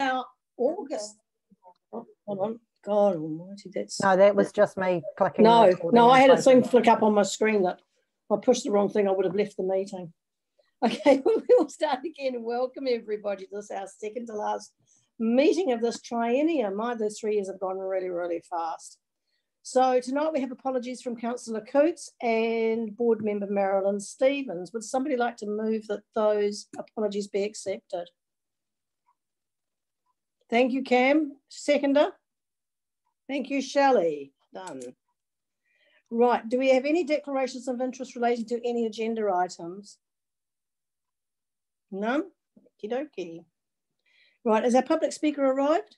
Now, August. Oh, hold on. God almighty, that's... No, that was just me clicking. No, no, I had a thing flick up on my screen that I pushed the wrong thing, I would have left the meeting. Okay, we'll start again and welcome everybody to this, our second to last meeting of this triennium. My, those three years have gone really, really fast. So tonight we have apologies from Councillor Cootes and board member Marilyn Stevens. Would somebody like to move that those apologies be accepted? Thank you, Cam. Seconder? Thank you, Shelley. Done. Right, do we have any declarations of interest relating to any agenda items? None? Okie dokie. Right, has our public speaker arrived?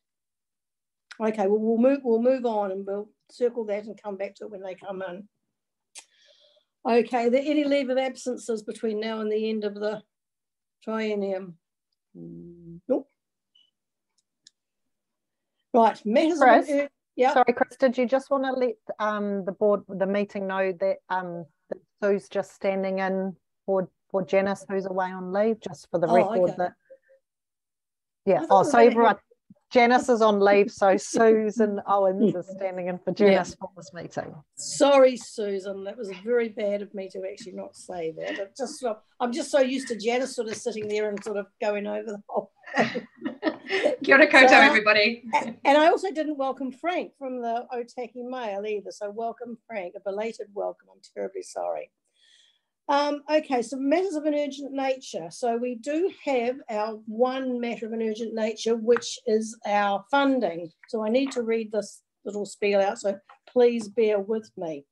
Okay, well, we'll move, we'll move on and we'll circle that and come back to it when they come in. Okay, are there any leave of absences between now and the end of the triennium? Nope. Right, Chris, yeah. Sorry, Chris, did you just want to let um, the board, the meeting know that, um, that Sue's just standing in for, for Janice, who's away on leave, just for the oh, record okay. that, yeah. Oh, so everyone, Janice is on leave, so Susan Owens is standing in for Janice yeah. for this meeting. Sorry, Susan, that was very bad of me to actually not say that. It just, I'm just so used to Janice sort of sitting there and sort of going over the whole Kia ora koutou, so, everybody. And I also didn't welcome Frank from the Otaki Mail either. So welcome, Frank, a belated welcome. I'm terribly sorry. Um, okay, so matters of an urgent nature. So we do have our one matter of an urgent nature, which is our funding. So I need to read this little spiel out, so please bear with me.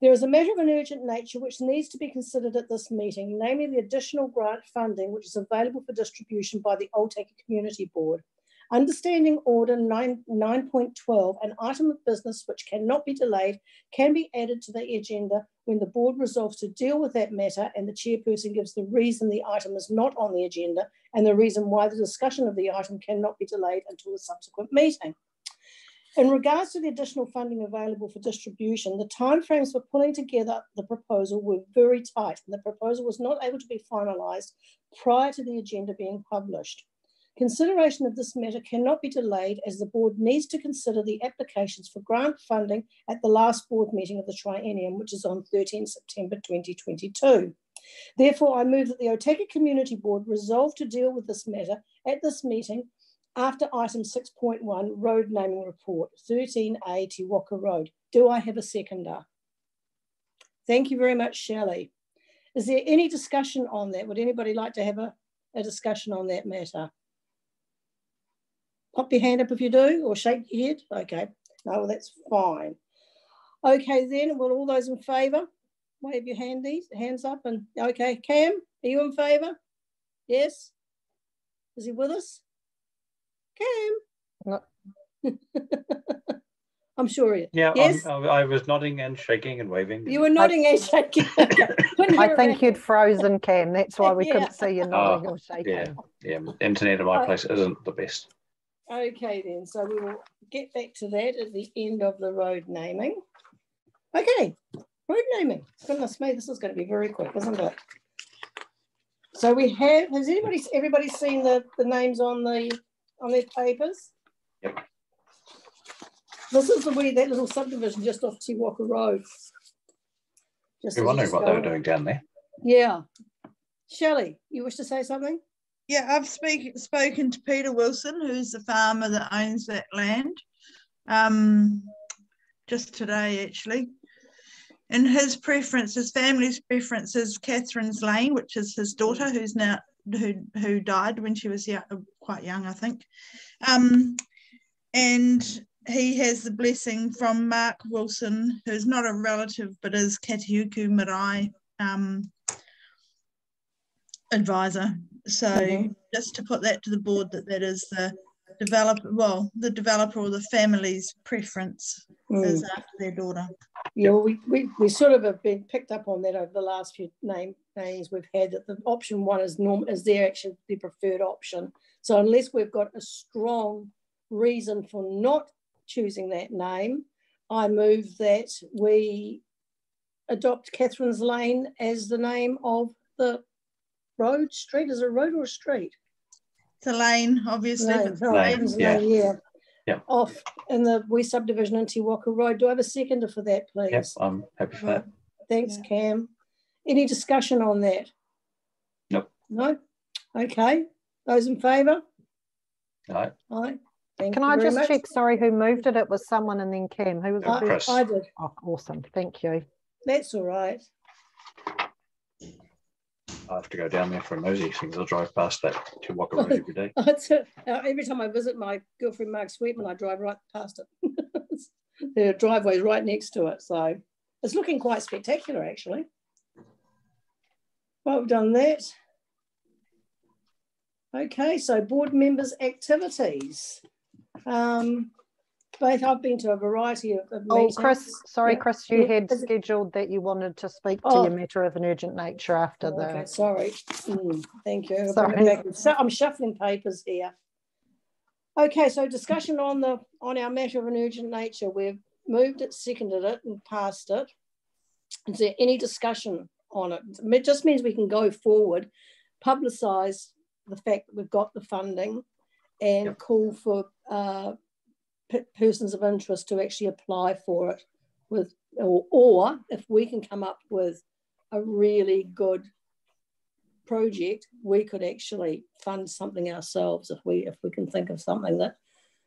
There is a matter of an urgent nature which needs to be considered at this meeting, namely the additional grant funding which is available for distribution by the Otaki Community Board. Understanding Order 9, 9.12, an item of business which cannot be delayed can be added to the agenda when the board resolves to deal with that matter and the chairperson gives the reason the item is not on the agenda and the reason why the discussion of the item cannot be delayed until a subsequent meeting. In regards to the additional funding available for distribution, the timeframes for pulling together the proposal were very tight and the proposal was not able to be finalised prior to the agenda being published. Consideration of this matter cannot be delayed as the board needs to consider the applications for grant funding at the last board meeting of the triennium, which is on 13 September 2022. Therefore, I move that the Otaki Community Board resolve to deal with this matter at this meeting after item 6.1, road naming report, 13A Te Waka Road. Do I have a seconder? Thank you very much, Shelley. Is there any discussion on that? Would anybody like to have a, a discussion on that matter? Pop your hand up if you do, or shake your head. Okay, no, well, that's fine. Okay, then, well, all those in favour, wave your handies, hands up. And okay, Cam, are you in favour? Yes? Is he with us? Cam? No. I'm sure he Yeah, yes? I was nodding and shaking and waving. You were nodding I, and shaking. I think you'd frozen, Cam. That's why we yeah. couldn't see you nodding oh, or shaking. Yeah, yeah. Internet at my uh, place isn't the best. Okay, then. So we will get back to that at the end of the road naming. Okay, road naming. Goodness me, this is going to be very quick, isn't it? So we have. Has anybody, everybody seen the the names on the on their papers? Yep. This is the way that little subdivision just off Te Waka Road. Just You're wondering what they were doing down there. Yeah. Shelley, you wish to say something? Yeah, I've speak, spoken to Peter Wilson, who's the farmer that owns that land, um, just today actually. And his preference, his family's preference is Catherine's Lane, which is his daughter, who's now who who died when she was young, quite young, I think. Um, and he has the blessing from Mark Wilson, who's not a relative but is Katihiku Marae um, advisor. So mm-hmm. just to put that to the board that that is the developer, well, the developer or the family's preference mm. is after their daughter. Yeah, we, we, we sort of have been picked up on that over the last few name names we've had that the option one is norm is their actually the preferred option. So unless we've got a strong reason for not choosing that name, I move that we adopt Catherine's Lane as the name of the road, street. Is it a road or a street? It's a Lane, obviously. Lane, no, Lane, yeah. yeah. Yeah. Off in the West Subdivision in Te Waka Road. Do I have a seconder for that, please? Yes, I'm happy for that. Thanks, Yeah. Cam. Any discussion on that? Nope. No? Okay. Those in favour? Aye. Aye. Thank Can I just much. check? Sorry, who moved it? It was someone and then Cam. Who was the? Chris. I did. Oh, awesome. Thank you. That's all right. I have to go down there for a nosy things. I drive past that Te Waka Road every day. It's a- every time I visit my girlfriend Mark Sweetman, I drive right past it. the driveway's right next to it, so it's looking quite spectacular, actually. Well, we've done that. Okay, so board members' activities. Um, both I've been to a variety of, of Oh. Chris, sorry, Yeah. Chris, you Yeah. had scheduled that you wanted to speak to Oh. your matter of an urgent nature after Oh, Okay, sorry. Mm, thank you. I'll bring it Sorry. So I'm shuffling papers here. Okay, so discussion on the on our matter of an urgent nature. We've moved it, seconded it, and passed it. Is there any discussion on it? It just means we can go forward, publicise the fact that we've got the funding, and Yep. call for uh, p- persons of interest to actually apply for it with, or, or if we can come up with a really good project, we could actually fund something ourselves if we if we can think of something that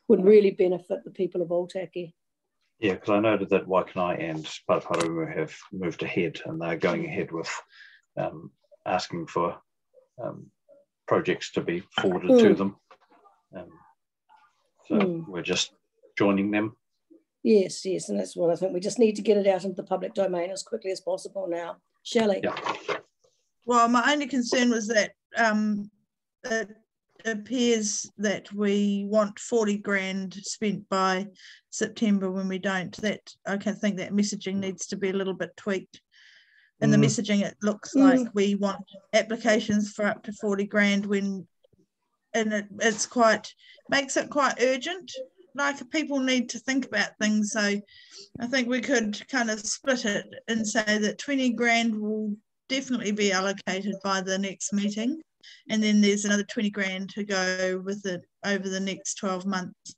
would really benefit the people of Otaki. Yeah, because I noted that Waikanae and Paraparaumu have moved ahead and they're going ahead with um, asking for um, projects to be forwarded to Mm. them. Um, so Mm. we're just joining them. Yes, yes, and that's what I think. We just need to get it out into the public domain as quickly as possible now. Shelley? Yeah. Well, my only concern was that um, it appears that we want 40 grand spent by September when we don't. That I can think that messaging needs to be a little bit tweaked. In the Mm. messaging, it looks Mm. like we want applications for up to 40 grand when, and it, it's quite, makes it quite urgent. Like people need to think about things. So I think we could kind of split it and say that 20 grand will definitely be allocated by the next meeting. And then there's another 20 grand to go with it over the next 12 months.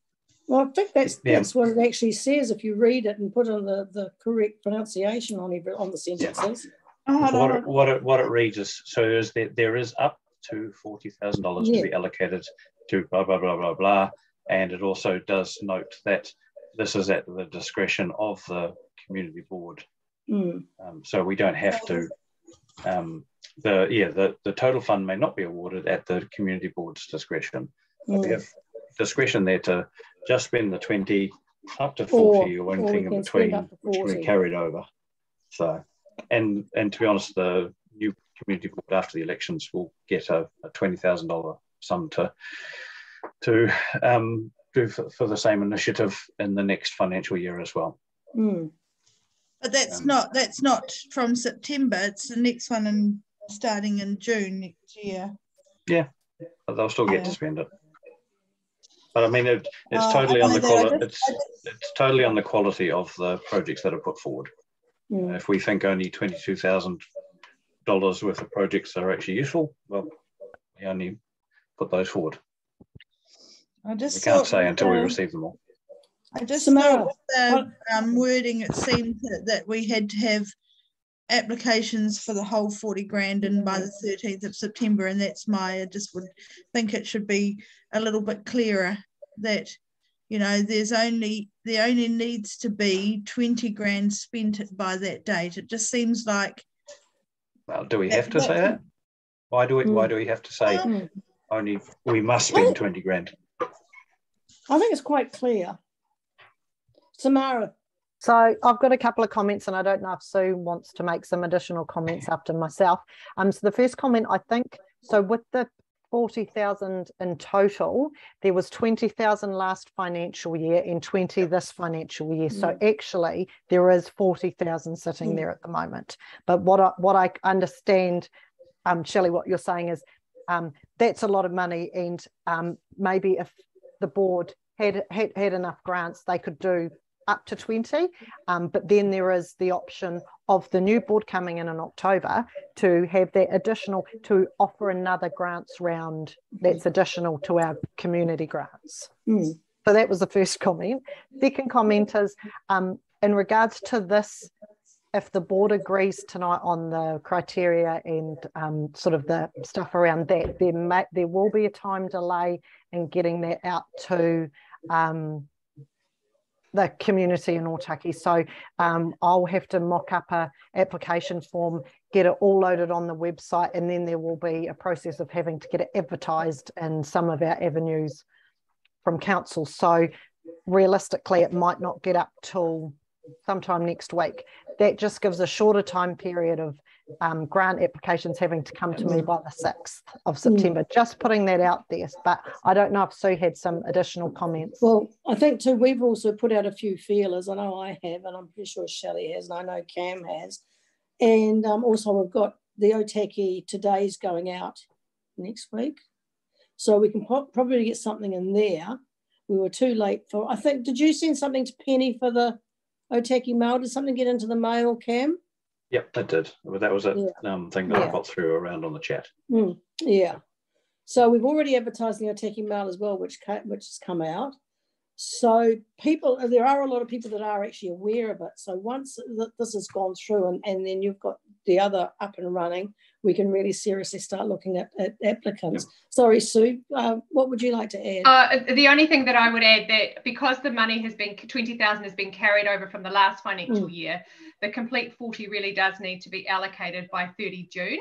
Well, I think that's Yeah. that's what it actually says if you read it and put in the, the correct pronunciation on every on the sentences. Oh, what, it, what, it, what it reads is so is that there is up to $40,000 to be allocated to blah, blah, blah, blah, blah. And it also does note that this is at the discretion of the community board. Mm, Um, so we don't have to, um, the yeah, the, the total fund may not be awarded at the community board's discretion. But we mm. have discretion there to just spend the 20 up to 40 or, or anything we in between, which can be carried over. So, and and to be honest, the new community board after the elections will get a, a $20,000 sum to to um, do for, for the same initiative in the next financial year as well. Mm. But that's Um, not that's not from September. It's the next one and starting in June next year. Yeah, but they'll still get Yeah. to spend it. But I mean, it, it's Oh, totally I on the know that. I quality. It's it's totally on the quality of the projects that are put forward. Mm. If we think only twenty-two thousand dollars worth of projects are actually useful, well, we only put those forward. I just We can't say with until we receive them all. I just Samara, with the um, wording, it seemed that, that we had to have applications for the whole 40 grand in by the 13th of September. And that's my, I just would think it should be a little bit clearer that, you know, there's only, there only needs to be 20 grand spent by that date. It just seems like, Well, do we have to say that- that? Why do we? Why do we have to say Um, Mm. only we must spend twenty grand? I think it's quite clear. Samara, So I've got a couple of comments, and I don't know if Sue wants to make some additional comments after myself. Um, so the first comment, I think, so with the forty thousand in total, there was twenty thousand last financial year and twenty this financial year. So actually, there is forty thousand sitting Mm. there at the moment. But what I what I understand, um, Shelley, what you're saying is, um, that's a lot of money, and um, maybe if the board had had had enough grants, they could do up to 20. Um, but then there is the option of the new board coming in in October to have that additional, to offer another grants round that's additional to our community grants. Mm. So that was the first comment. Second comment is um, in regards to this, if the board agrees tonight on the criteria and um, sort of the stuff around that, there may, there will be a time delay in getting that out to um, the community in Otaki. So um, I'll have to mock up a application form, get it all loaded on the website, and then there will be a process of having to get it advertised in some of our avenues from council. So realistically, it might not get up till sometime next week. That just gives a shorter time period of um, grant applications having to come to me by the 6th of September. Mm. Just putting that out there. But I don't know if Sue had some additional comments. Well, I think too, we've also put out a few feelers. I know I have, and I'm pretty sure Shelley has, and I know Cam has. And um, also, we've got the Otaki today's going out next week. So we can probably get something in there. We were too late for, I think, did you send something to Penny for the Otaki mail? Did something get into the mail, Cam? Yep, that did. That was a yeah. um, thing that yeah. I got through around on the chat. Mm, yeah. So we've already advertised the Otaki mail as well, which which has come out. So people, there are a lot of people that are actually aware of it. So once this has gone through and, and then you've got the other up and running, we can really seriously start looking at, at applicants. Yep. Sorry, Sue, uh, what would you like to add? Uh, the only thing that I would add that because the money has been 20,000 has been carried over from the last financial mm. year, the complete 40 really does need to be allocated by 30 June.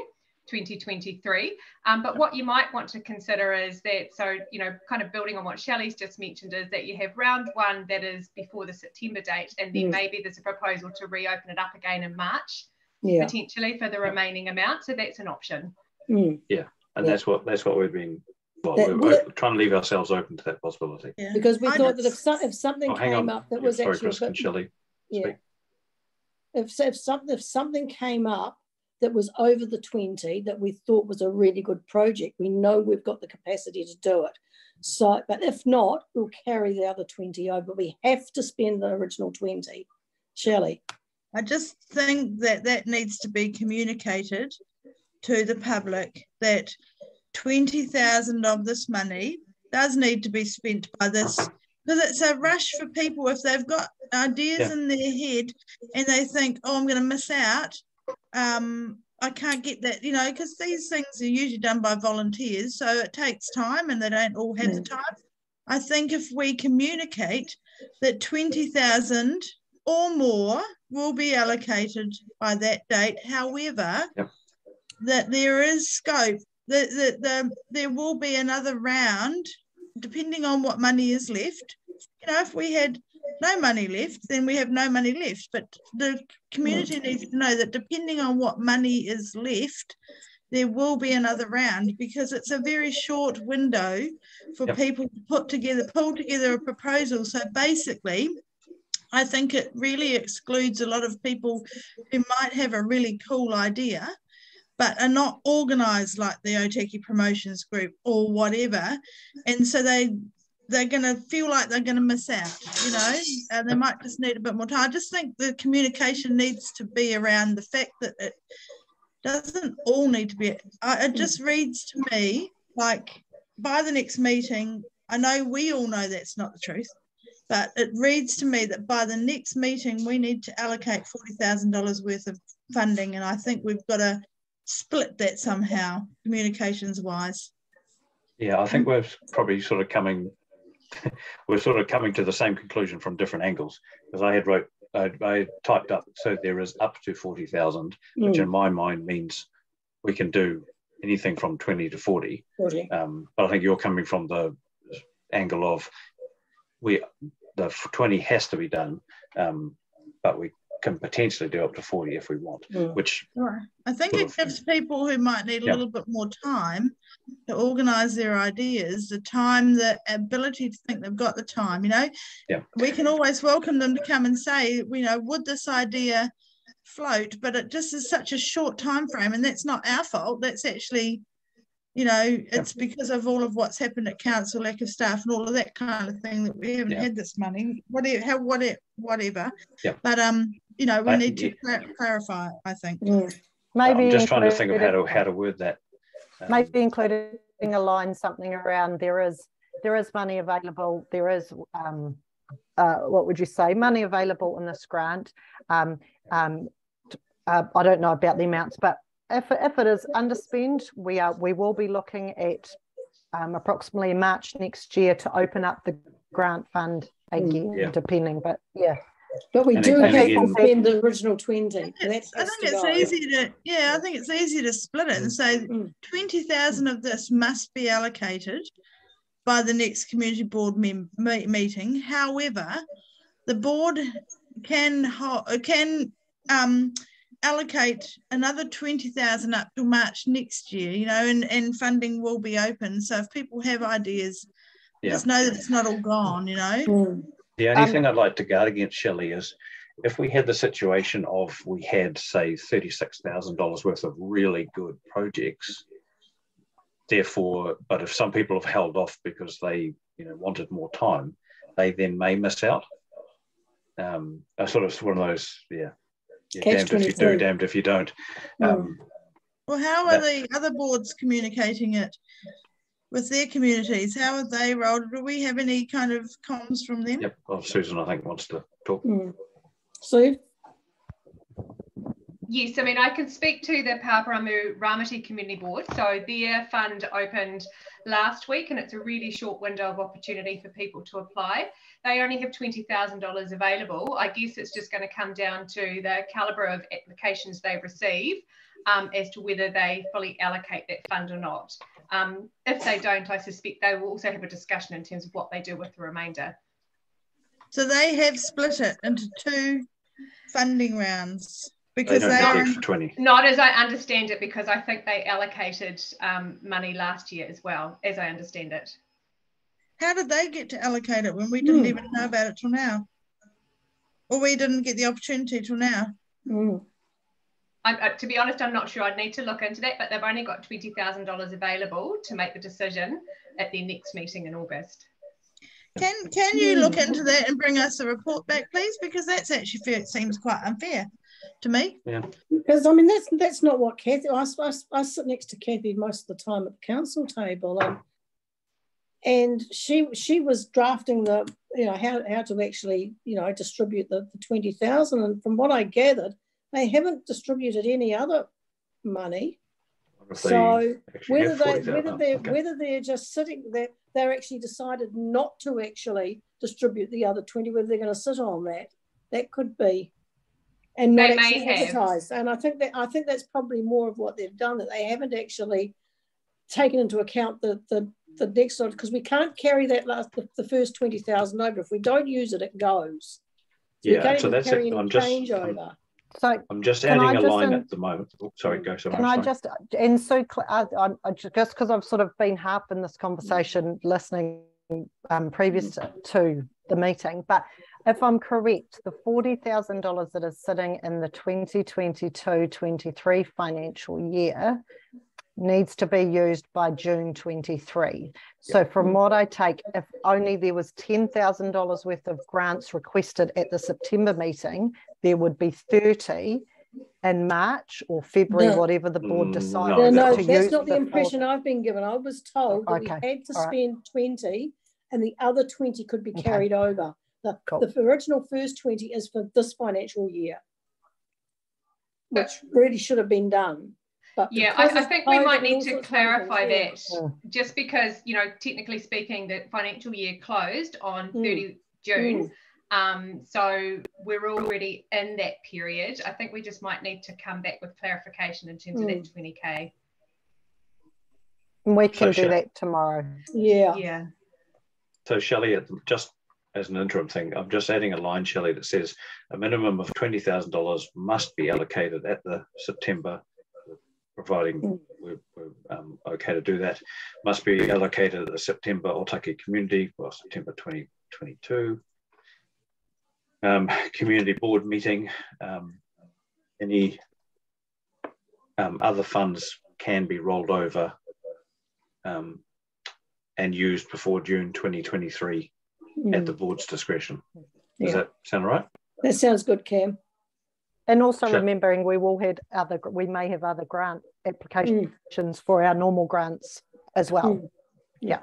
2023. Um, but what you might want to consider is that, so, you know, kind of building on what Shelley's just mentioned, is that you have round one that is before the September date, and then mm. maybe there's a proposal to reopen it up again in March yeah. potentially for the remaining amount. So that's an option. Mm. Yeah, and yeah. that's what that's what we've been. Well, that, we're trying to leave ourselves open to that possibility. Yeah. Because we I thought that if, so, if something oh, came on. up that was sorry, actually, Chris, Shelley yeah, if if something if something came up that was over the 20 that we thought was a really good project, we know we've got the capacity to do it. So, but if not, we'll carry the other 20 over. We have to spend the original 20. Shelley. I just think that that needs to be communicated to the public that 20,000 of this money does need to be spent by this because it's a rush for people if they've got ideas yeah. in their head and they think, oh, I'm going to miss out. Um, I can't get that, you know, because these things are usually done by volunteers, so it takes time and they don't all have mm. the time. I think if we communicate that 20,000 or more will be allocated by that date. However, yep. that there is scope that the, the, there will be another round depending on what money is left. You know, if we had no money left, then we have no money left. But the community mm. needs to know that depending on what money is left, there will be another round because it's a very short window for yep. people to put together, pull together a proposal. So basically, I think it really excludes a lot of people who might have a really cool idea, but are not organized like the Otaki Promotions Group or whatever. And so they they're going to feel like they're going to miss out, you know, and they might just need a bit more time. I just think the communication needs to be around the fact that it doesn't all need to be, it just reads to me like by the next meeting, I know we all know that's not the truth, but it reads to me that by the next meeting, we need to allocate $40,000 worth of funding. And I think we've got to split that somehow, communications wise. Yeah, I think we're probably sort of coming, we're sort of coming to the same conclusion from different angles. Because I had wrote, I, I, typed up, so there is up to 40,000, mm. which in my mind means we can do anything from 20 to 40. 40. Um, but I think you're coming from the angle of we the 20 has to be done, um, but we can potentially do up to 40 if we want, mm. which sure. I think it gives people who might need a yeah. little bit more time to organize their ideas, the time, the ability to think they've got the time, you know. Yeah. We can always welcome them to come and say, you know, would this idea float? But it just is such a short time frame, and that's not our fault. That's actually you know, it's because of all of what's happened at council, lack of staff, and all of that kind of thing that we haven't had this money. Whatever, how, whatever, whatever. But um, you know, we need to clarify. I think. Mm. Maybe I'm just trying to think of how to how to word that. Um, maybe including a line something around there is there is money available. There is um, uh, what would you say money available in this grant. Um, um, uh, I don't know about the amounts, but if, if it is underspent, we are we will be looking at um, approximately March next year to open up the grant fund again, yeah. depending. But yeah. But we and do have to spend the original 20. I think it's go. easy to, yeah, I think it's easy to split it and mm. say mm. 20,000 of this must be allocated by the next community board mem- meeting. However, the board can can um, allocate another 20,000 up to March next year, you know, and, and funding will be open. So if people have ideas, yeah. just know that it's not all gone, you know. Mm. The only um, thing I'd like to guard against, Shelley, is if we had the situation of we had, say, $36,000 worth of really good projects, therefore, but if some people have held off because they, you know, wanted more time, they then may miss out. Um, a sort of one of those, yeah, yeah, damned if you do, damned if you don't. Hmm. Um, well, how are that, the other boards communicating it with their communities? How are they rolled? Do we have any kind of comms from them? Yep. Well, Susan, I think, wants to talk. Mm. Sue? Yes, I mean, I can speak to the Paraparaumu Raumati Community Board. So their fund opened last week and it's a really short window of opportunity for people to apply. They only have $20,000 available. I guess it's just going to come down to the calibre of applications they receive um, as to whether they fully allocate that fund or not. Um, if they don't, I suspect they will also have a discussion in terms of what they do with the remainder. So they have split it into two funding rounds because they, they are 20. Not as I understand it, because I think they allocated um, money last year as well, as I understand it. How did they get to allocate it when we didn't mm. even know about it till now? Or we didn't get the opportunity till now? Mm. Uh, to be honest, I'm not sure. I'd need to look into that, but they've only got $20,000 available to make the decision at their next meeting in August. Can can you look into that and bring us a report back, please? Because that's actually fair, it seems quite unfair to me. Yeah. Because I mean that's that's not what Kathy. I, I, I sit next to Kathy most of the time at the council table, and and she she was drafting the you know how how to actually you know distribute the, the twenty thousand, and from what I gathered, they haven't distributed any other money. So whether they whether they're okay. whether they're just sitting there, they're actually decided not to actually distribute the other twenty. Whether they're going to sit on that, that could be and not actually advertise. And I think that I think that's probably more of what they've done that they haven't actually taken into account the the the next one because we can't carry that last the, the first twenty thousand over. If we don't use it, it goes. So yeah, so that's it. I'm just I'm, so I'm just adding a line at the moment. Oh, sorry, go. So can I just and so I, I, just because I've sort of been half in this conversation listening um, previous to the meeting, but if I'm correct, the $40,000 that is sitting in the 2022 23 financial year needs to be used by June 23. So, from what I take, if only there was $10,000 worth of grants requested at the September meeting, there would be 30 in March or February, no. whatever the board mm, decided. No, no, that's not the impression I've been given. I was told that okay. we had to All spend right. 20 and the other 20 could be carried okay. over. The, cool. the original first 20 is for this financial year, which really should have been done. But yeah, I, I, think we might need to clarify that yeah. just because, you know, technically speaking, the financial year closed on mm. 30 June. Mm. Um, so we're already in that period. I think we just might need to come back with clarification in terms mm. of that 20K. We can so do that tomorrow. Yeah. Yeah. So Shelley, just as an interim thing, I'm just adding a line, Shelley, that says a minimum of $20,000 must be allocated at the September, providing mm. we're, we're um, okay to do that, must be allocated at the September Otaki Community, well, September 2022. Um, community board meeting, um, any um, other funds can be rolled over um, and used before June 2023 mm. at the board's discretion. Does yeah. that sound right? That sounds good, Cam. And also sure. remembering we will have other we may have other grant applications mm. for our normal grants as well. Mm. Yeah.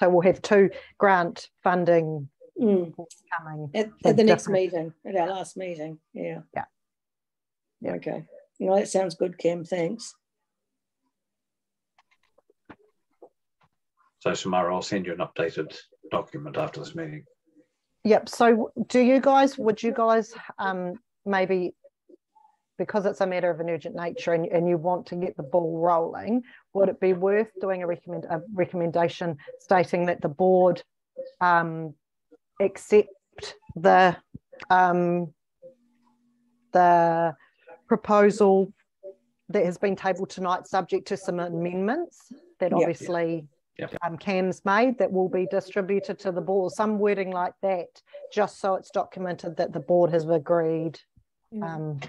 So we'll have two grant funding mm. coming at, at the next meeting, at our last meeting. Yeah. Yeah. Yeah. Okay. Well, that sounds good, Kim. Thanks. So tomorrow I'll send you an updated document after this meeting. Yep. So do you guys, would you guys um, maybe, because it's a matter of an urgent nature and, and you want to get the ball rolling, would it be worth doing a, recommend, a recommendation stating that the board um, accept the um, the proposal that has been tabled tonight subject to some amendments that obviously yep. um, Cam's made that will be distributed to the board, some wording like that, just so it's documented that the board has agreed. Um,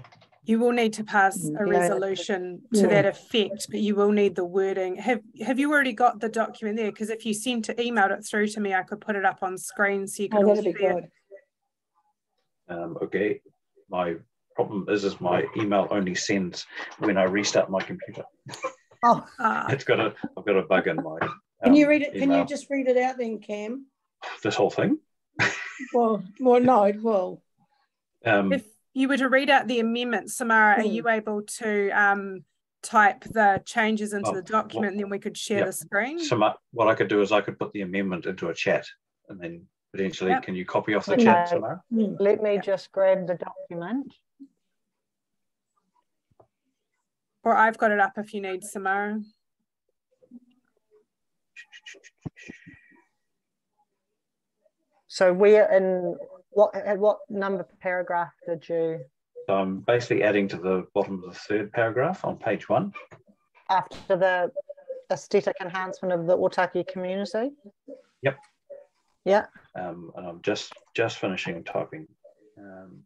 you will need to pass mm, a resolution to yeah. that effect, but you will need the wording. Have Have you already got the document there? Because if you sent it, emailed it through to me, I could put it up on screen so you can. Oh, that'd be good. Um, okay, my problem is, is my email only sends when I restart my computer. Oh, it's got a I've got a bug in my can you read it? Email. Can you just read it out then, Cam? This whole thing? well, well, no, well. Um, if you were to read out the amendment, Samara, mm. are hmm. you able to um, type the changes into oh, the document well, and then we could share yep. the screen? So what I could do is I could put the amendment into a chat and then potentially yep. can you copy off the okay. chat, Samara? Mm. Let me just grab the document. Or I've got it up if you need, Samara. So we're in what at what number paragraph did you? So I'm basically adding to the bottom of the third paragraph on page one. After the aesthetic enhancement of the Otaki community. Yep. Yeah. Um, and I'm just just finishing typing. Um,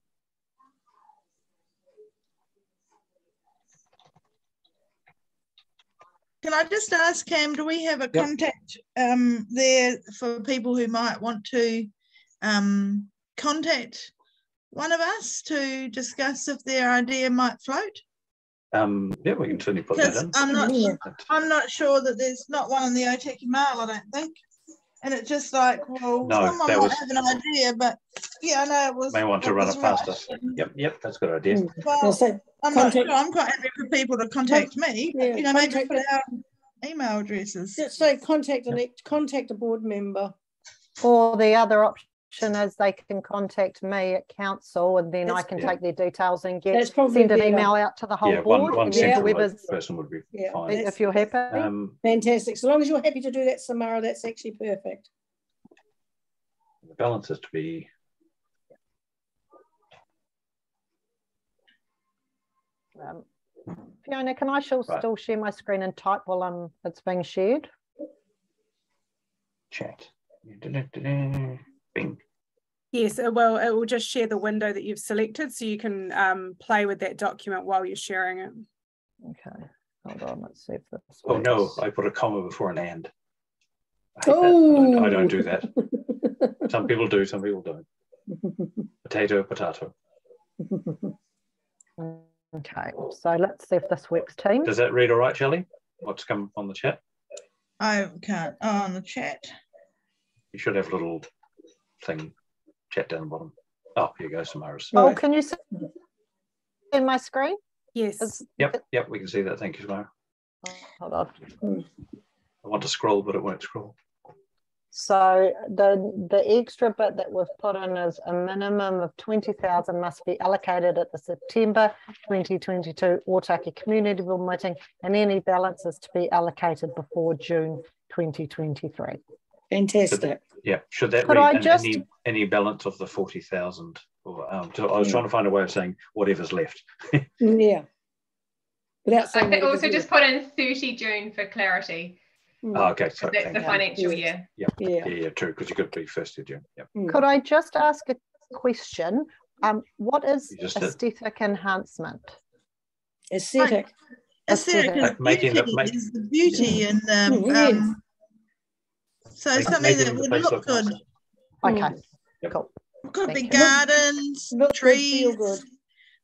Can I just ask Cam, do we have a yep. contact um, there for people who might want to um, contact one of us to discuss if their idea might float? Um, yeah, we can certainly put that in. I'm not, I'm not sure that there's not one in the Otaki Mail, I don't think. And it's just like, well, no, someone might was, have an idea, but yeah, I know it was. May want to run it past right. us. Yep, yep, that's a good idea. Well, I'm not sure. I'm quite happy for people to contact me. Yeah, you know, maybe put our email addresses. Just say contact an contact a board member. Or the other option is they can contact me at council and then that's, I can yeah. take their details and get send an email out to the whole yeah, board. One, one yeah. person would be yeah, fine. If you're happy. Um, Fantastic. So long as you're happy to do that, Samara, that's actually perfect. The balance is to be um, Fiona, can I still, right. still share my screen and type while I'm, it's being shared? Chat. Bing. Yes, it will. It will just share the window that you've selected, so you can um, play with that document while you're sharing it. Okay, hold on. Let's see if this. Oh no! I put a comma before an and. I, oh. I, don't, I don't do that. some people do. Some people don't. potato, potato. Okay, so let's see if this works, team. Does that read all right, Shelley? What's come on the chat? I can't. Oh, on the chat. You should have a little thing, chat down the bottom. Oh, here goes Samara's. Oh, can you see in my screen? Yes. Is, yep, yep, we can see that. Thank you, Samara. Oh, hold on. I want to scroll, but it won't scroll. So the the extra bit that we've put in is a minimum of 20,000 must be allocated at the September 2022 Otaki Community Board meeting and any balances to be allocated before June 2023. Fantastic. yeah, should that Could read I just... any, any balance of the 40,000? Or um, so I was trying to find a way of saying whatever's left. yeah. Without I also just put in 30 June for clarity. Mm. Oh, okay. So that's the financial year. Yeah. Yeah. Yeah. yeah true. Because you could be first of June. Yeah. Mm. Could I just ask a question? Um, what is aesthetic did. enhancement? Aesthetic. aesthetic making beauty, the, make, is the beauty yeah. and the um, so make, something that would look, look good. Okay, yep. cool. Could Thank be you. gardens, look, trees,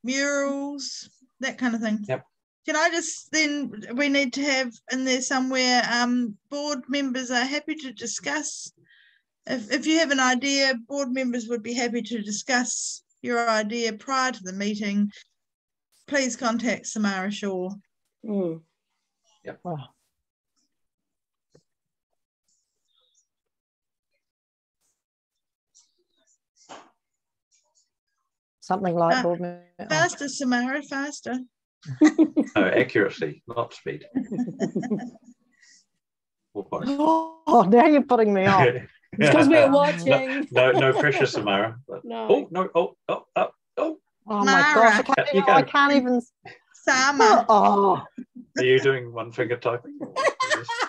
murals, that kind of thing. Yep. Can I just then we need to have in there somewhere um, board members are happy to discuss. If, if you have an idea, board members would be happy to discuss your idea prior to the meeting. Please contact Samara Shaw. Mm. Yep. Oh. Something like uh, faster, Samara, faster no, accuracy, not speed. oh, now you're putting me off. because we're watching. No, no, no pressure, Samara. But, no. Oh, no, oh, oh, oh, oh. Oh my gosh, I can't, even, I can't even. Sama. Oh. Are you doing one finger typing?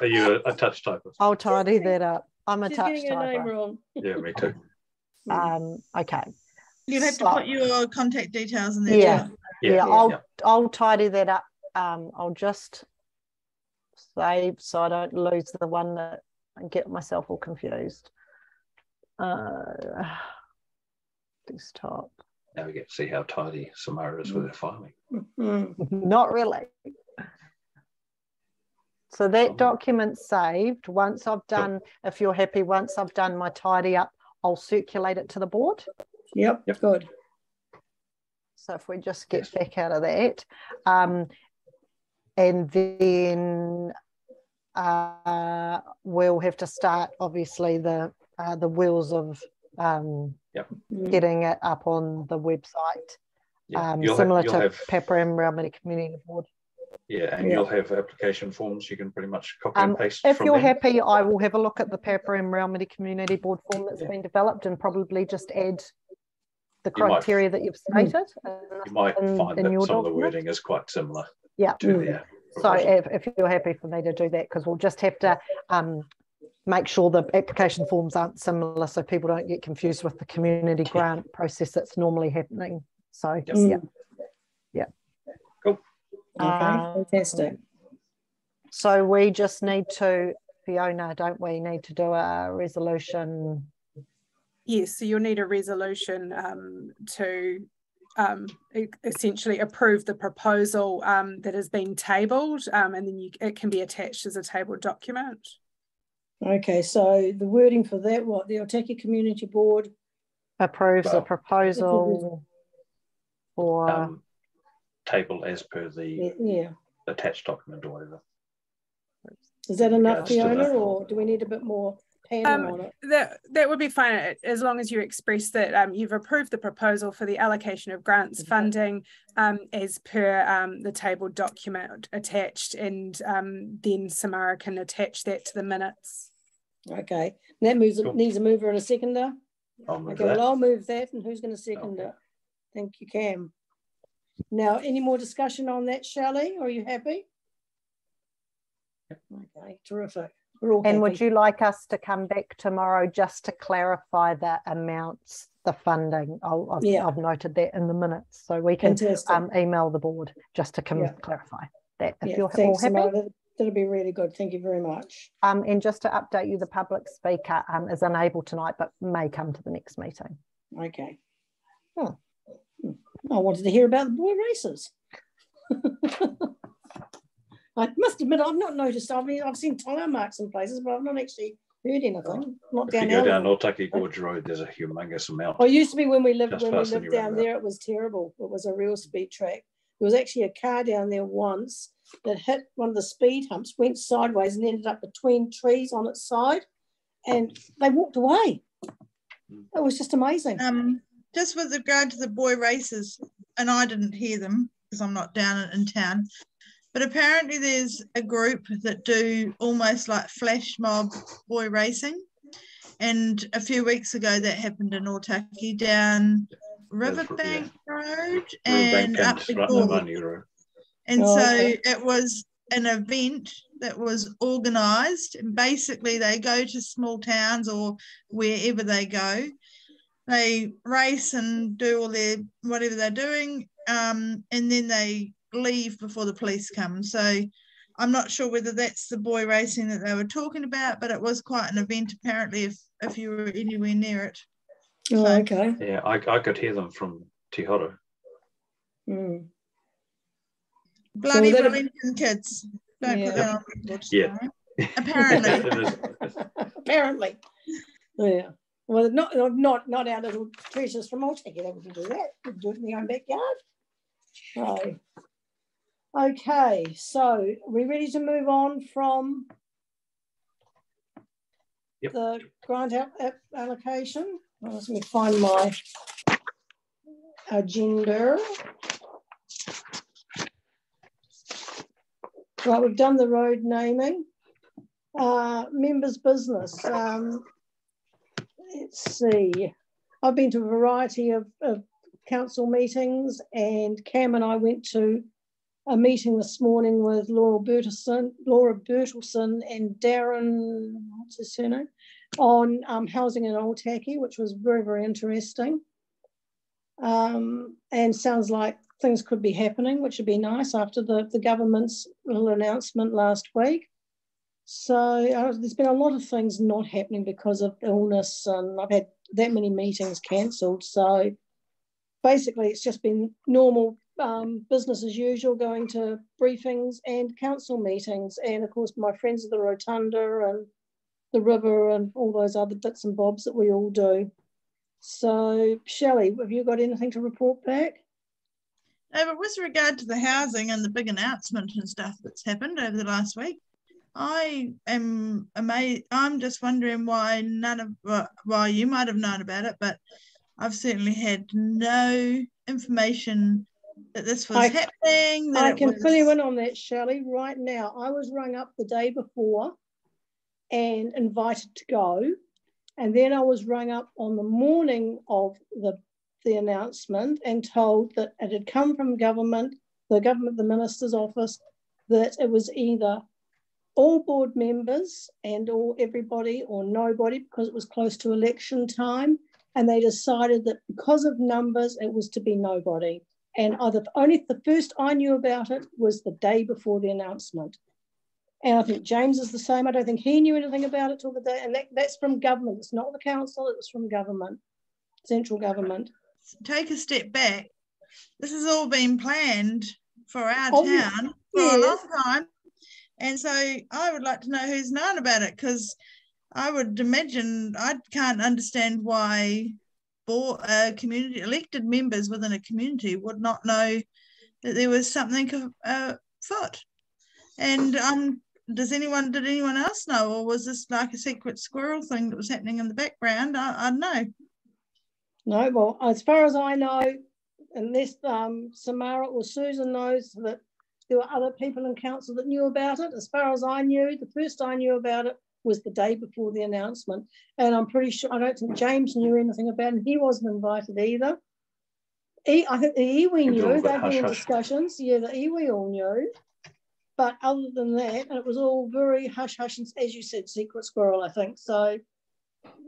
Are you a, a touch typist? I'll tidy that up. I'm a She's touch getting typer. name wrong. Yeah, me too. Um, okay. You have to put your contact details in there. Yeah. Yeah, yeah, I'll yeah. I'll tidy that up. Um, I'll just save so I don't lose the one that and get myself all confused. Uh, desktop. Now we get to see how tidy Samara is with her filing. Not really. So that um, document's saved. Once I've done, if you're happy, once I've done my tidy up, I'll circulate it to the board. Yep, yep. good. So if we just get back out of that, um, and then uh, we'll have to start obviously the uh, the wheels of um, yep. getting it up on the website, um, similar have, to have, Paraparaumu Raumati Community Board. Yeah, and yeah. you'll have application forms you can pretty much copy um, and paste. If you're them. happy, I will have a look at the Paraparaumu Raumati Community Board form that's yeah. been developed and probably just add the criteria you might, that you've stated. You might in, find in that some document. of the wording is quite similar. Yeah. To mm. So if, if, you're happy for me to do that, because we'll just have to um, make sure the application forms aren't similar so people don't get confused with the community grant process that's normally happening. So yep. yeah. Yeah. Cool. Okay, um, fantastic. So we just need to, Fiona, don't we need to do a resolution Yes, so you'll need a resolution um, to um, essentially approve the proposal um, that has been tabled um, and then you, it can be attached as a tabled document. Okay, so the wording for that, what, the Otaki Community Board? Approves well, a proposal for... Um, table as per the yeah. attached document or whatever. Is that enough, Fiona, or do we need a bit more um, that that would be fine as long as you express that um, you've approved the proposal for the allocation of grants mm-hmm. funding um, as per um, the table document attached, and um, then Samara can attach that to the minutes. Okay, and that moves cool. needs a mover and a seconder. I'll move okay, that. well I'll move that, and who's going to second okay. it? Thank you, Cam. Now, any more discussion on that, Shelley? Are you happy? Okay, terrific and would you like us to come back tomorrow just to clarify the amounts, the funding? i have yeah. I've noted that in the minutes, so we can um, email the board just to come yeah. clarify that. If yeah, you're thanks, all happy. That, that'll be really good. Thank you very much. Um, and just to update you, the public speaker um, is unable tonight, but may come to the next meeting. Okay. Oh. I wanted to hear about the boy races. I must admit, I've not noticed. I mean, I've seen tire marks in places, but I've not actually heard anything. Not if down you go down Otaki Gorge Road, there's a humongous amount. Oh, it used to be when we lived when we lived down there. It was terrible. It was a real speed track. There was actually a car down there once that hit one of the speed humps, went sideways, and ended up between trees on its side, and they walked away. It was just amazing. Um, just with regard to the boy races, and I didn't hear them because I'm not down in town. But apparently, there's a group that do almost like flash mob boy racing. And a few weeks ago, that happened in Otaki down Riverbank yeah. Road and up the Road. And oh, so okay. it was an event that was organized. And basically, they go to small towns or wherever they go. They race and do all their whatever they're doing. Um, and then they leave before the police come. So I'm not sure whether that's the boy racing that they were talking about, but it was quite an event apparently if, if you were anywhere near it. Oh, so, okay. Yeah, I, I could hear them from Te Horo. Mm. Bloody so Wellington kids. Don't yeah. put that on record. Yeah. Apparently. Apparently. Yeah. Well, not not not our little treasures from Altec. They wouldn't do that. We do it in their own backyard. So, okay. So, are we're ready to move on from yep. the grant allocation. let me find my agenda. Right, we've done the road naming. Uh, members business. Um, let's see. I've been to a variety of, of council meetings and Cam and I went to a meeting this morning with Laura Bertelson, Laura Bertelson and Darren, what's his surname, on um, housing in Old which was very, very interesting. Um, and sounds like things could be happening, which would be nice after the, the government's little announcement last week. So uh, there's been a lot of things not happening because of illness, and I've had that many meetings cancelled. So basically, it's just been normal um, business as usual, going to briefings and council meetings, and of course my friends at the Rotunda and the river and all those other bits and bobs that we all do. So Shelley, have you got anything to report back? No, but with regard to the housing and the big announcement and stuff that's happened over the last week, I am amazed. I'm just wondering why none of well, you might have known about it, but I've certainly had no information that this was I, happening. I can was... fill you in on that, Shelley. Right now, I was rung up the day before and invited to go, and then I was rung up on the morning of the the announcement and told that it had come from government, the government, the minister's office, that it was either all board members and all everybody or nobody because it was close to election time. And they decided that because of numbers, it was to be nobody. And either only the first I knew about it was the day before the announcement. And I think James is the same. I don't think he knew anything about it till the day. And that, that's from government. It's not the council, it was from government, central government take a step back, this has all been planned for our oh, town for yes. a long time. And so I would like to know who's known about it because I would imagine I can't understand why board, uh, community elected members within a community would not know that there was something uh, afoot. And um, does anyone did anyone else know, or was this like a secret squirrel thing that was happening in the background? I, I don't know. No, well, as far as I know, unless um, Samara or Susan knows that there were other people in council that knew about it. As far as I knew, the first I knew about it was the day before the announcement. And I'm pretty sure, I don't think James knew anything about it. He wasn't invited either. He, I think the iwi knew, they've been in discussions. Yeah, the iwi all knew. But other than that, and it was all very hush hush, and as you said, secret squirrel, I think. So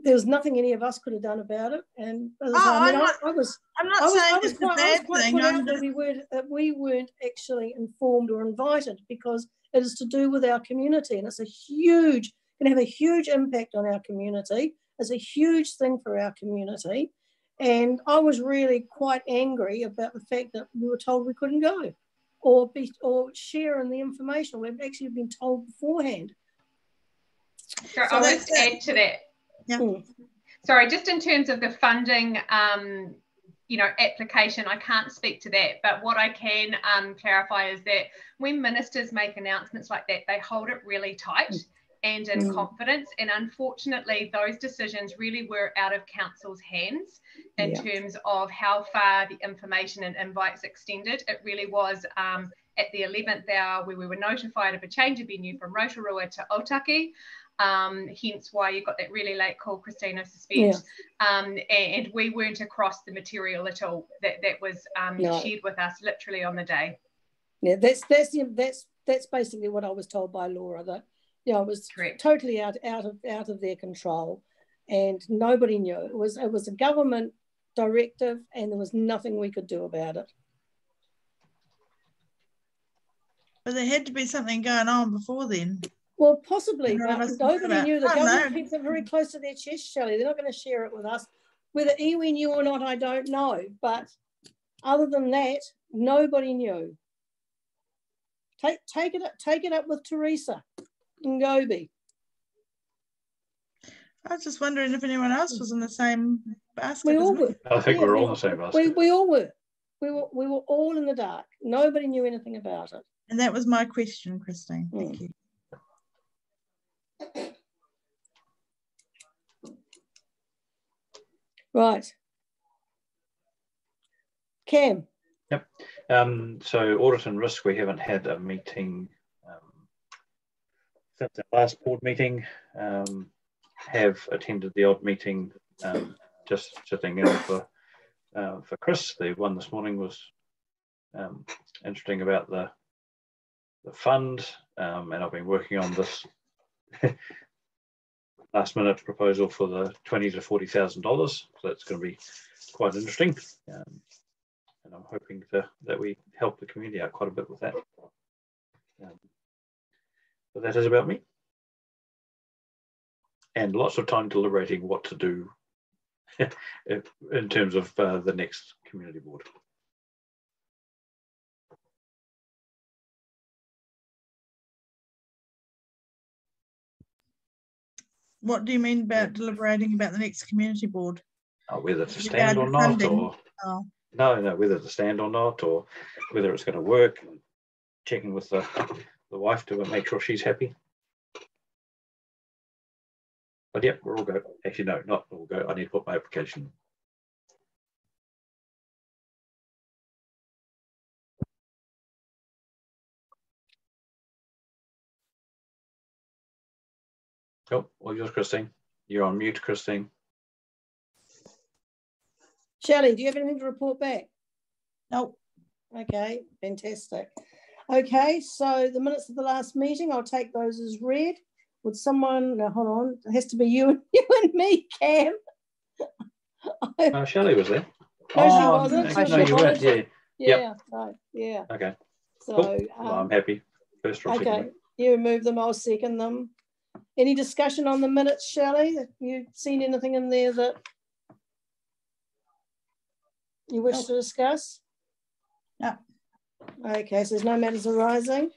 there was nothing any of us could have done about it. And oh, I, mean, not, I, I, was, I'm not I was, saying I was quite, I was quite thing. put out that we, weren't, that we weren't actually informed or invited because it is to do with our community and it's a huge, can have a huge impact on our community. It's a huge thing for our community. And I was really quite angry about the fact that we were told we couldn't go or be or share in the information. We've actually been told beforehand. So, so I'll just add to that yeah. Mm. Sorry, just in terms of the funding, um, you know, application, I can't speak to that. But what I can um, clarify is that when ministers make announcements like that, they hold it really tight mm. And in mm. confidence. And unfortunately, those decisions really were out of council's hands in yeah. terms of how far the information and invites extended. It really was um, at the 11th hour where we were notified of a change of venue from Rotorua to Otaki um, hence why you got that really late call, Christina Suspend. Yeah. Um, and, we weren't across the material at all that, that was um, no. shared with us literally on the day. Yeah, that's that's that's that's basically what I was told by Laura that you know it was Correct. totally out out of out of their control, and nobody knew it was it was a government directive, and there was nothing we could do about it. But there had to be something going on before then. Well, possibly, but nobody knew. The government know. keeps it very close to their chest, Shelley. They're not going to share it with us. Whether iwi knew or not, I don't know. But other than that, nobody knew. Take take it up, take it up with Terisa Ngobi. I was just wondering if anyone else was in the same basket. We all were. I think Yeah, we're all in the same basket. We, we all were. We were we were all in the dark. Nobody knew anything about it. And that was my question, Christine. Thank Mm. you. Right. Cam. Um, so audit and risk, we haven't had a meeting since our last board meeting. Um, have attended the odd meeting, um, just sitting in for uh, for Chris. The one this morning was um, interesting about the the fund, um, and I've been working on this last minute proposal for the twenty to forty thousand dollars. So that's going to be quite interesting. Um, and I'm hoping to, that we help the community out quite a bit with that. Um, but that is about me. And lots of time deliberating what to do in terms of uh, the next community board. What do you mean about deliberating about the next community board? Uh, whether to stand or not, funding. or Oh. no, no, whether to stand or not, or whether it's going to work. Checking with the, the wife to make sure she's happy. But yep, we're all go. Actually, no, not all go. I need to put my application. Oh, all yours, Christine. You're on mute, Christine. Shelley, do you have anything to report back? Nope. Okay, fantastic. Okay, so the minutes of the last meeting, I'll take those as read. Would someone, now hold on, it has to be you, and, you and me, Cam. Uh, Shelley was there. No, she Oh, wasn't. No, So no, you weren't. wasn't. Yeah. Yeah, no, yeah. Okay. So, Cool. Well, um, I'm happy. First or okay, second. you move them, I'll second them. Any discussion on the minutes, Shelley? Have you seen anything in there that you wish to discuss? No. Okay, so there's no matters arising.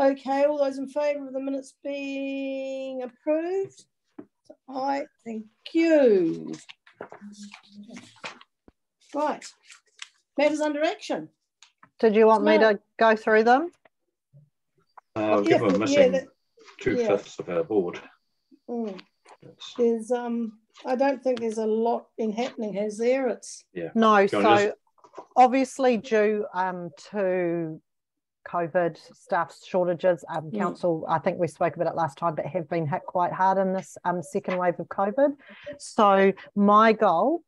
Okay, all those in favour of the minutes being approved? I thank you. Right, matters under action. Did you want me to go through them? Uh, Yeah, given we're yeah, missing that- two yeah. fifths of our board. Mm. That's, There's, um, I don't think there's a lot in happening, has there? It's, yeah. No, Do you so obviously due um, to COVID staff shortages, um, Mm. council, I think we spoke about it last time, but have been hit quite hard in this um, second wave of COVID. So my goal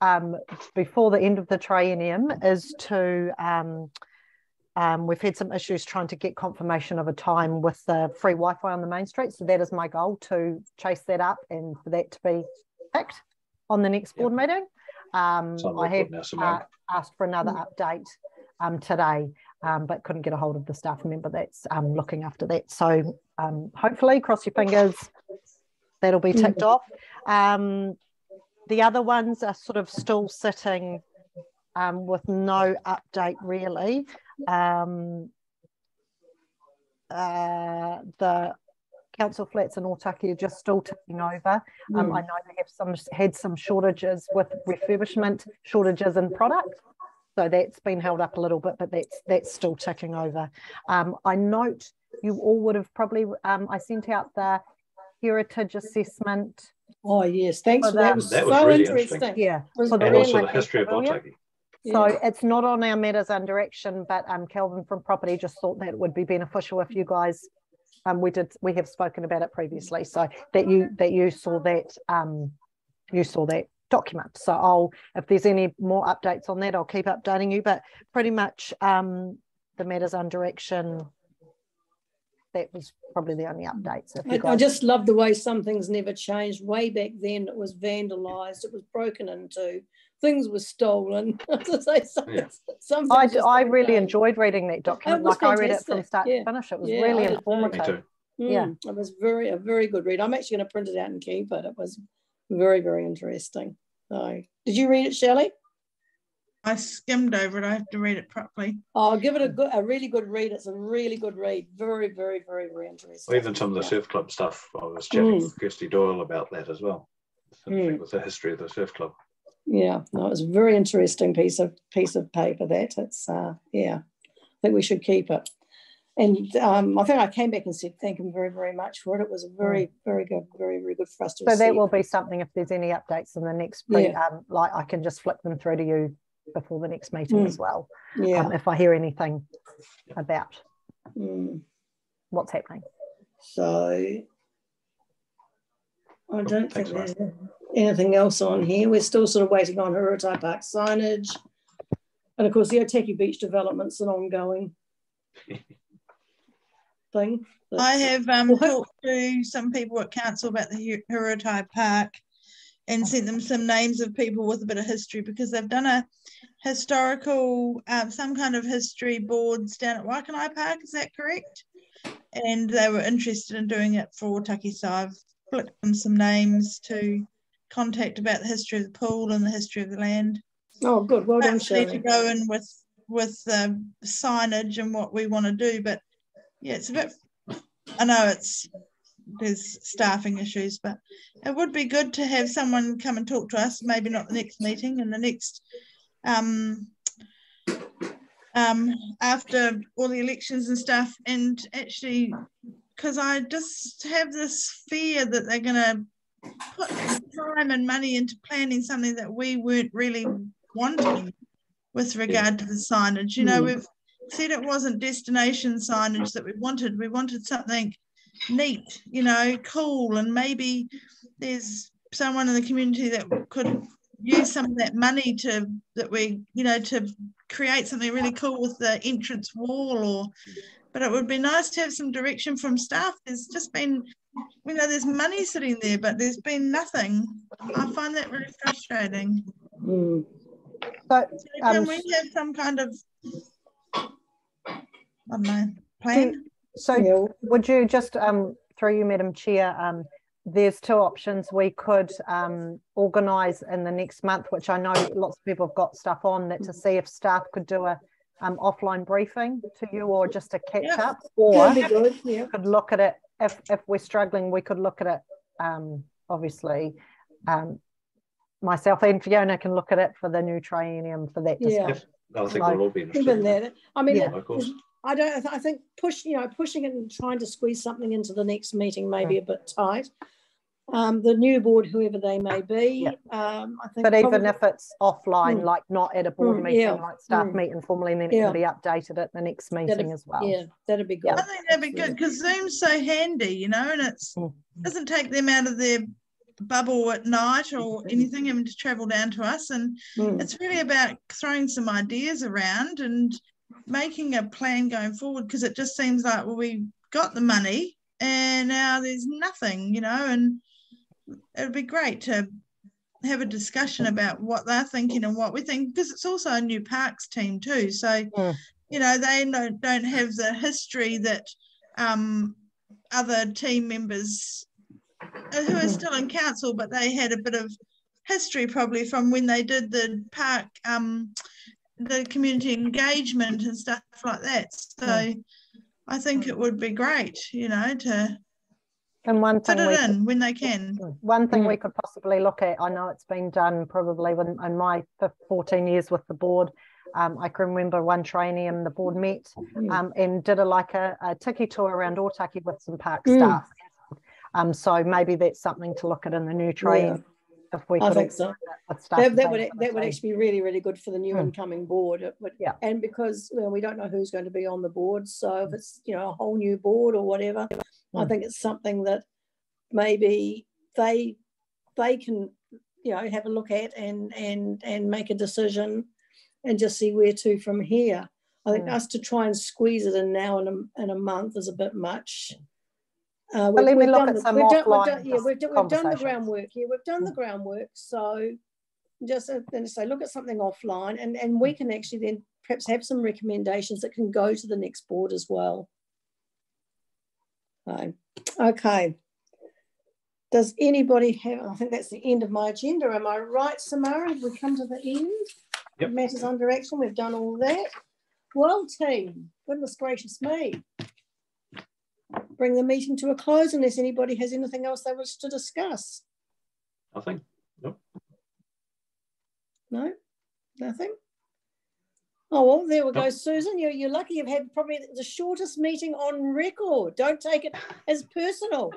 um, before the end of the triennium is to um, um, we've had some issues trying to get confirmation of a time with the free Wi-Fi on the main street. So that is my goal to chase that up and for that to be picked on the next board meeting. Um, I have record now, Simone. uh, asked for another update um, today, um, but couldn't get a hold of the staff member that's um, looking after that. So um, hopefully, cross your fingers, that'll be ticked off. Um, the other ones are sort of still sitting um, with no update really. Um, uh, the council flats in Otaki are just still ticking over. Um, I know they have some had some shortages with refurbishment, shortages in product. So that's been held up a little bit, but that's that's still ticking over. Um, I note you all would have probably um, I sent out the heritage assessment. oh, yes, thanks For for that. that- was That was so really interesting. interesting. Yeah, Was for the And also the history of familiar. Otaki. So Yeah. it's not on our matters under action, but um, Kelvin from property just thought that it would be beneficial if you guys, um, we did, we have spoken about it previously, so that you, that you saw that, um, you saw that document. So I'll, if there's any more updates on that, I'll keep updating you, but pretty much, um, the matters under action that was probably the only updates. I, I, just love the way some things never changed. Way back then, it was vandalised, it was broken into, things were stolen. say, some, yeah. some I, I really enjoyed reading that document. Like fantastic. I read it from start yeah. to finish. It was yeah, really informative. Mm, yeah, it was very a very good read. I'm actually going to print it out and keep it. It was very very interesting. So, did you read it, Shelley? I skimmed over it. I have to read it properly. Oh, give it a good, a really good read. It's a really good read. Very, very, very, very interesting. Well, even some of the surf club stuff. I was chatting mm. with Kirsty Doyle about that as well. Mm. With the history of the surf club. Yeah, no, it was a very interesting piece of piece of paper. That it's uh, yeah, I think we should keep it. And um, I think I came back and said thank him very, very much for it. It was a very, mm. very good, very, very good for us to. So receive. that will be something if there's any updates in the next, pre, yeah. um, like I can just flick them through to you before the next meeting mm. as well. Yeah. Um, if I hear anything about mm. what's happening. So I don't think there's anything else on here. We're still sort of waiting on Haruatai Park signage. And of course, the Otaki Beach development's an ongoing thing. I have um, talked to some people at council about the Haruatai Park and sent them some names of people with a bit of history because they've done a historical, um, some kind of history boards down at Waikanae Park. Is that correct? And they were interested in doing it for Otaki, so I've flicked them some names to contact about the history of the pool and the history of the land. Oh, good. Well done, Shelley. to go in with with the signage and what we want to do, but yeah, it's a bit. I know it's there's staffing issues, but it would be good to have someone come and talk to us. Maybe not the next meeting, and the next um, um, after all the elections and stuff, and actually, because I just have this fear that they're going to put time and money into planning something that we weren't really wanting with regard to the signage. You know, mm. we've said it wasn't destination signage that we wanted. We wanted something neat, you know, cool, and maybe there's someone in the community that could use some of that money to that we, you know, to create something really cool with the entrance wall or but it would be nice to have some direction from staff. There's just been, you know, there's money sitting there, but there's been nothing. I find that really frustrating. Mm. But so can um, we have some kind of, I don't know, plan? So yeah. would you just, um, through you, Madam Chair, um, there's two options. We could um, organise in the next month, which I know lots of people have got stuff on, that to see if staff could do a um, offline briefing to you or just a catch yeah. up, or yeah. could look at it if if we're struggling. We could look at it. Um, obviously, um, myself and Fiona can look at it for the new triennium for that. Yeah, I think like, we'll all be interested. Even that, I mean, yeah. I don't. I think push. You know, pushing it and trying to squeeze something into the next meeting may be a bit tight. Um, the new board, whoever they may be, um, I think. But even if it's offline, mm, like not at a board mm, meeting, yeah, like staff mm, meet informally, and then yeah. it can be updated at the next meeting that'd, as well. Yeah, that'd be good. I think that'd be good because Zoom's so handy, you know, and it's mm. doesn't take them out of their bubble at night or anything, having to travel down to us, and mm. it's really about throwing some ideas around and making a plan going forward because it just seems like well we got the money and now there's nothing you know and it would be great to have a discussion about what they're thinking and what we think because it's also a new parks team too so mm. you know they don't, don't have the history that um, other team members uh, who are still in council but they had a bit of history probably from when they did the park um, the community engagement and stuff like that. So mm. I think it would be great, you know, to and one thing put it in could, when they can. One thing mm. we could possibly look at, I know it's been done probably when, in my 14 years with the board. Um, I can remember one training and the board met mm. um, and did a like a, a tiki tour around Otaki with some park mm. staff. Um, so maybe that's something to look at in the new training. Yeah if we I think so. That, that would that would actually be really really good for the new hmm. incoming board. It would, yeah. And because well, we don't know who's going to be on the board, so if it's you know a whole new board or whatever, hmm. I think it's something that maybe they they can you know have a look at and and and make a decision and just see where to from here. I think Mm. us to try and squeeze it in now in a, in a month is a bit much. Uh, let me look done at the- some we've done, we've done, yeah, we've, done- we've done the groundwork. Yeah, we've done the groundwork. So just uh, then say, look at something offline, and and we can actually then perhaps have some recommendations that can go to the next board as well. Okay. Does anybody have? I think that's the end of my agenda. Am I right, Samara? Have we come to the end? Yep. Matters under action. We've done all that. Well, team, goodness gracious me. Bring the meeting to a close unless anybody has anything else they wish to discuss. Nothing. nope. No, nothing. Oh, well, there we go, Susan. You're, you're lucky you've had probably the shortest meeting on record. Don't take it as personal.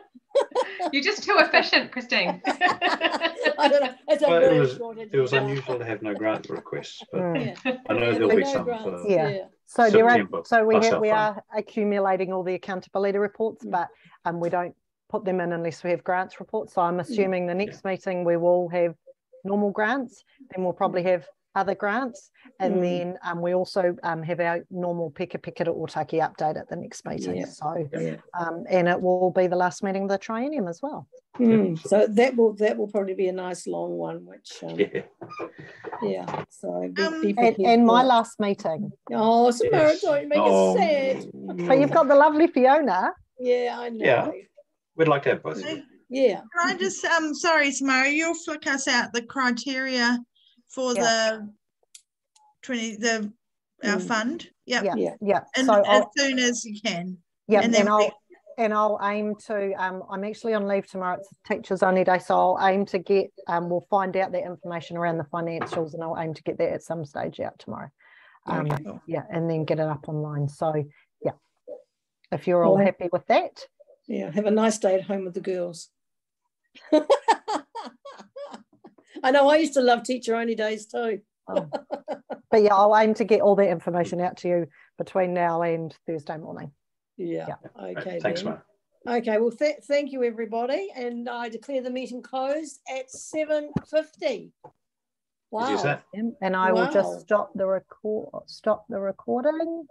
You're just too efficient, Christine. I don't know. It's a Well, it was- short It was unusual to have no grant requests, but Mm. Yeah. I know there'll there be no some grants, for Yeah. yeah. So there are, so we have, we are accumulating all the accountability reports, Mm. but um, we don't put them in unless we have grants reports. So I'm Mm. assuming the next meeting we will have normal grants, then we'll probably have other grants, and Mm. then um, we also um, have our normal Pika Pika or Otaki update at the next meeting. Yeah. So Yeah. um, and it will be the last meeting of the triennium as well. Mm, So that will that will probably be a nice long one, which um, Yeah. yeah. So be, Um, be And, and my last meeting. oh, Samara, Yes. don't make Oh, it sad. So you've got the lovely Fiona. Yeah, I know. Yeah. We'd like to have both. Yeah. Can I just, um, sorry, Samara, you'll flick us out the criteria for Yeah. the twenty, the, our Mm. fund? Yep. Yeah, Yeah. yeah. And so as I'll, soon as you can. yeah, and and, then we- I'll and I'll aim to. Um, I'm actually on leave tomorrow. It's teachers only day, so I'll aim to get. Um, we'll find out that information around the financials, and I'll aim to get that at some stage out tomorrow. Um, Okay. Yeah, and then get it up online. So yeah, if you're all Well- happy with that, Yeah. Have a nice day at home with the girls. I know I used to love teacher only days too. um, but yeah, I'll aim to get all that information out to you between now and Thursday morning. Yeah. Right, Okay. Thanks, then. Okay. Well, th- thank you, everybody, and I declare the meeting closed at seven fifty. Did you say? And I will just stop the record. Stop the recording.